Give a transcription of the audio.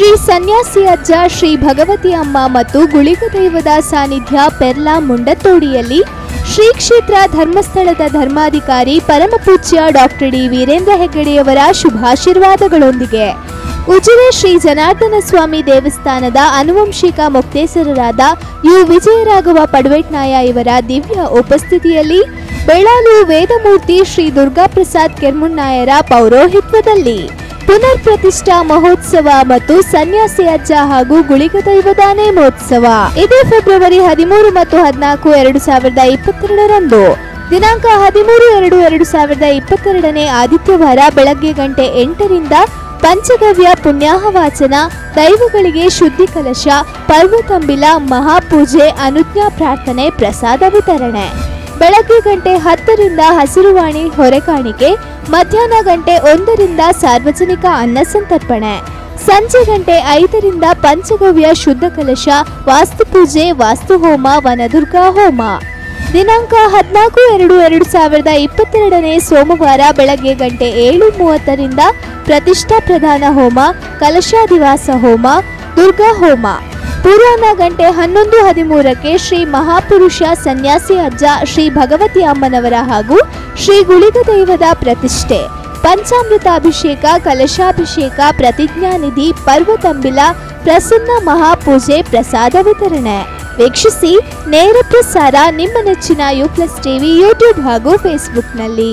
ಶ್ರೀ ಸನ್ಯಾಸಿ ಅಜ್ಜ ಶ್ರೀ ಭಗವತಿ ಅಮ್ಮ ಮತ್ತು ಗುಳಿಗ ದೈವದ ಸಾನ್ನಿಧ್ಯ ಪೆರ್ಲಾ ಮುಂಡತ್ತೋಡಿಯಲ್ಲಿ ಶ್ರೀ ಕ್ಷೇತ್ರ ಧರ್ಮಸ್ಥಳದ ಧರ್ಮಾಧಿಕಾರಿ ಪರಮಪೂಜ್ಯ ಡಾಕ್ಟರ್ ಡಿ ವೀರೇಂದ್ರ ಹೆಗ್ಗಡೆಯವರ ಶುಭಾಶೀರ್ವಾದಗಳೊಂದಿಗೆ. ಉಜಿರೆ ಶ್ರೀ ಜನಾರ್ದನ ಸ್ವಾಮಿ ದೇವಸ್ಥಾನದ ಅನುವಂಶಿಕ ಮೊಕ್ತೇಸರರಾದ ಯು ವಿಜಯರಾಘವ ಪಡ್ವೆಟ್ನಾಯ ಇವರ ದಿವ್ಯ ಉಪಸ್ಥಿತಿಯಲ್ಲಿ ಬೆಳಾಲು ವೇದಮೂರ್ತಿ ಶ್ರೀ ದುರ್ಗಾಪ್ರಸಾದ್ ಕೆರ್ಮುನ್ನಾಯರ ಪೌರೋಹಿತ್ವದಲ್ಲಿ. ಪುನರ್ ಪ್ರತಿಷ್ಠಾ ಮಹೋತ್ಸವ ಮತ್ತು ಸನ್ಯಾಸಿ ಅಜ್ಜ ಹಾಗೂ ಗುಳಿಗ ದೈವದ ಮಹೋತ್ಸವ. ಇದೇ ಫೆಬ್ರವರಿ ಹದಿಮೂರು ಮತ್ತು ಹದಿನಾಲ್ಕು ಎರಡು ಸಾವಿರದ ಇಪ್ಪತ್ತೆರಡರಂದು. ದಿನಾಂಕ ಹದಿಮೂರು ಎರಡು ಎರಡು ಸಾವಿರದ ಇಪ್ಪತ್ತೆರಡನೇ ಆದಿತ್ಯವಾರ ಬೆಳಗ್ಗೆ ಗಂಟೆ ಎಂಟರಿಂದ ಪಂಚಗವ್ಯ ಪುಣ್ಯಾಹವಾಚನ, ದೈವಗಳಿಗೆ ಶುದ್ಧಿ ಕಲಶ, ಪರ್ವತಂಬಿಲ, ಮಹಾಪೂಜೆ, ಅನುಜ್ಞಾ ಪ್ರಾರ್ಥನೆ, ಪ್ರಸಾದ ವಿತರಣೆ. ಬೆಳಗ್ಗೆ ಗಂಟೆ ಹತ್ತರಿಂದ ಹಸಿರುವಾಣಿ ಹೊರೆಕಾಣಿಕೆ, ಮಧ್ಯಾಹ್ನ ಗಂಟೆ ಒಂದರಿಂದ ಸಾರ್ವಜನಿಕ ಅನ್ನ ಸಂತರ್ಪಣೆ, ಸಂಜೆ ಗಂಟೆ ಐದರಿಂದ ಪಂಚಗವ್ಯ ಶುದ್ಧ ಕಲಶ, ವಾಸ್ತು ಹೋಮ, ವನದುರ್ಗಾ ಹೋಮ. ದಿನಾಂಕ ಹದಿನಾಲ್ಕು ಎರಡು ಎರಡು ಸಾವಿರದ ಇಪ್ಪತ್ತೆರಡನೇ ಸೋಮವಾರ ಬೆಳಗ್ಗೆ ಗಂಟೆ ಏಳು ಮೂವತ್ತರಿಂದ ಪ್ರತಿಷ್ಠಾ ಪ್ರಧಾನ ಹೋಮ ಕಲಶಾದಿವಾಸ ಹೋಮ, ದುರ್ಗಾ ಹೋಮ. ಪೂರ್ವಾಹ್ನ ಗಂಟೆ ಹನ್ನೊಂದು ಹದಿಮೂರಕ್ಕೆ ಶ್ರೀ ಮಹಾಪುರುಷ ಸನ್ಯಾಸಿ ಅಜ್ಜ ಶ್ರೀ ಭಗವತಿ ಅಮ್ಮನವರ ಹಾಗೂ ಶ್ರೀ ಗುಳಿಗ ದೈವದ ಪ್ರತಿಷ್ಠೆ. ಪಂಚಾಮೃತ ಅಭಿಷೇಕ ಕಲಶಾಭಿಷೇಕ, ಪ್ರತಿಜ್ಞಾನಿಧಿ, ಪರ್ವತಂಬಿಲ, ಪ್ರಸನ್ನ ಮಹಾಪೂಜೆ, ಪ್ರಸಾದ ವಿತರಣೆ. ವೀಕ್ಷಿಸಿ ನೇರ ಪ್ರಸಾರ ನಿಮ್ಮ ನೆಚ್ಚಿನ ಯು ಪ್ಲಸ್ ಟಿವಿ, ಯೂಟ್ಯೂಬ್ ಹಾಗೂ ಫೇಸ್ಬುಕ್ನಲ್ಲಿ.